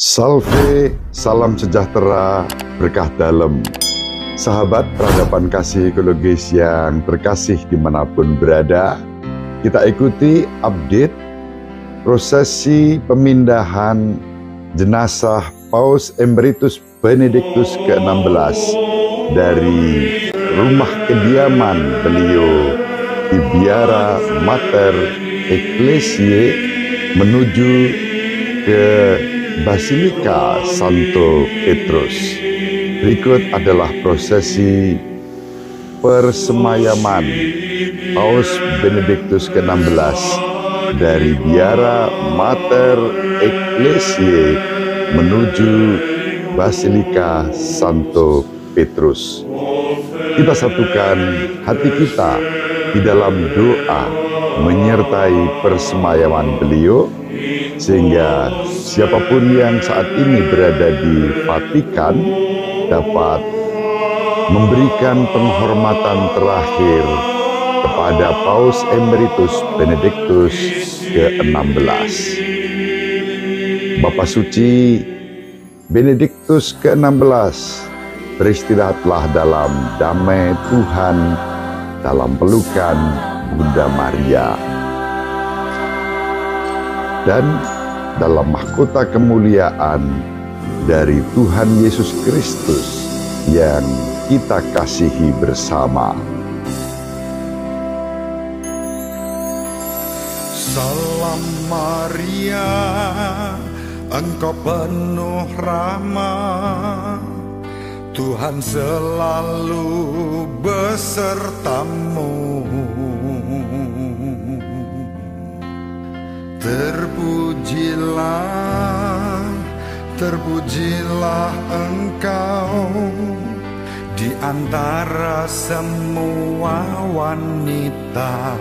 Salve, salam sejahtera, berkah dalam. Sahabat peradaban kasih ekologis yang terkasih di mana pun berada, kita ikuti update prosesi pemindahan jenazah Paus Emeritus Benedictus ke-16 dari rumah kediaman beliau di Biara Mater Ecclesiae menuju ke Basilika Santo Petrus. Berikut adalah prosesi persemayaman Paus Benedictus ke-16 dari Biara Mater Ecclesiae menuju Basilika Santo Petrus. Kita satukan hati kita di dalam doa menyertai persemayaman beliau sehingga siapa pun yang saat ini berada di Vatikan dapat memberikan penghormatan terakhir kepada Paus Emeritus Benedictus ke-16. Bapak Suci Benedictus ke-16 beristirahatlah dalam damai Tuhan dalam pelukan Bunda Maria dan dalam mahkota kemuliaan dari Tuhan Yesus Kristus yang kita kasihi bersama. Salam Maria, engkau penuh rahmat, Tuhan selalu besertamu. Terpujilah, terpujilah engkau di antara semua wanita.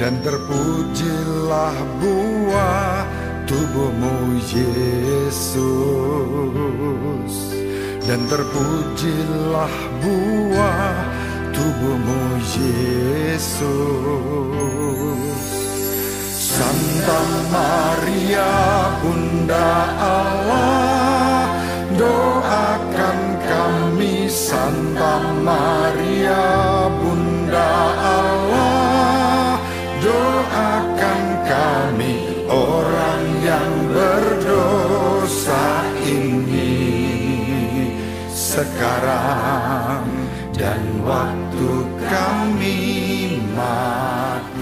Dan terpujilah buah tubuhmu Yesus. Dan terpujilah buah tubuhmu Yesus Santa Maria Bunda Allah Doakan kami Santa Maria Bunda Allah Doakan kami orang yang berdosa ini Sekarang dan waktu kami mati.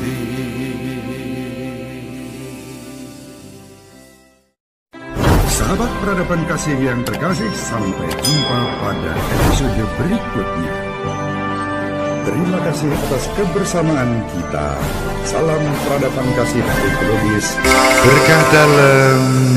Peradaban kasih yang terkasih, sampai jumpa pada episode berikutnya. Terima kasih atas kebersamaan kita. Salam peradaban kasih ekologis. Berkah dalam.